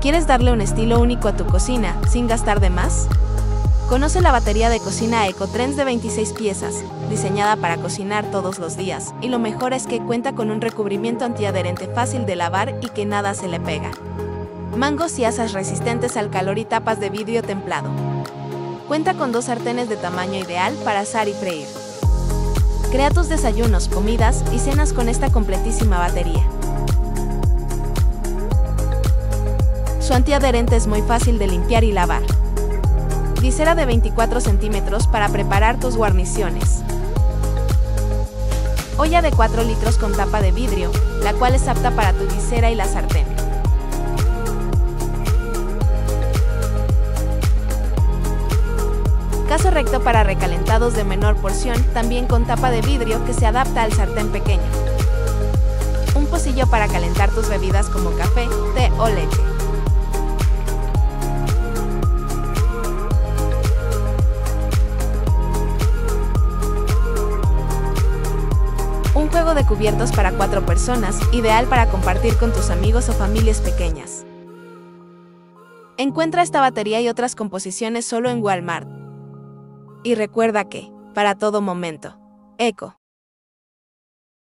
¿Quieres darle un estilo único a tu cocina sin gastar de más? Conoce la batería de cocina EcoTrends de 26 piezas, diseñada para cocinar todos los días, y lo mejor es que cuenta con un recubrimiento antiadherente fácil de lavar y que nada se le pega. Mangos y asas resistentes al calor y tapas de vidrio templado. Cuenta con dos sartenes de tamaño ideal para asar y freír. Crea tus desayunos, comidas y cenas con esta completísima batería. Su antiadherente es muy fácil de limpiar y lavar. Visera de 24 centímetros para preparar tus guarniciones. Olla de 4 litros con tapa de vidrio, la cual es apta para tu visera y la sartén. Caso recto para recalentados de menor porción, también con tapa de vidrio que se adapta al sartén pequeño. Un pocillo para calentar tus bebidas como café, té o leche. De cubiertos para cuatro personas, ideal para compartir con tus amigos o familias pequeñas. Encuentra esta batería y otras composiciones solo en Walmart. Y recuerda que, para todo momento, Eco